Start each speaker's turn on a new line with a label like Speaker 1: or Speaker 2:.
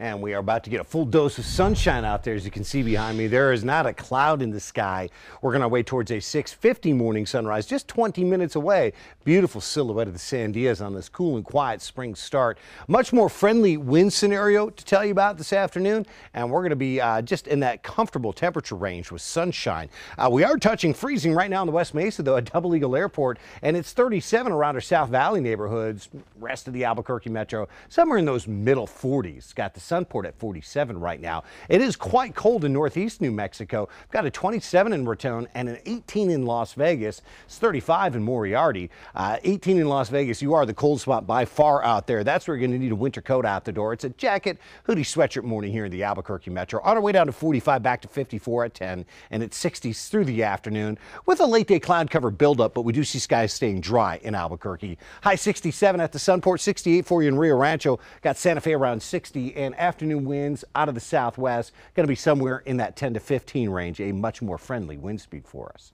Speaker 1: And we are about to get a full dose of sunshine out there, as you can see behind me. There is not a cloud in the sky. We're going to wait towards a 6:50 morning sunrise, just 20 minutes away. Beautiful silhouette of the Sandias on this cool and quiet spring start. Much more friendly wind scenario to tell you about this afternoon, and we're going to be uh, just in that comfortable temperature range with sunshine. Uh, we are touching freezing right now in the West Mesa, though, at Double Eagle Airport, and it's 37 around our South Valley neighborhoods. Rest of the Albuquerque metro, somewhere in those middle 40s. Got the Sunport at 47 right now. It is quite cold in northeast New Mexico. We've got a 27 in Raton and an 18 in Las Vegas. It's 35 in Moriarty. Uh, 18 in Las Vegas. You are the cold spot by far out there. That's where you're going to need a winter coat out the door. It's a jacket, hoodie, sweatshirt morning here in the Albuquerque metro. On our way down to 45, back to 54 at 10, and it's 60s through the afternoon with a late day cloud cover buildup, but we do see skies staying dry in Albuquerque. High 67 at the Sunport, 68 for you in Rio Rancho. Got Santa Fe around 60 and afternoon winds out of the southwest. Going to be somewhere in that 10 to 15 range, a much more friendly wind speed for us.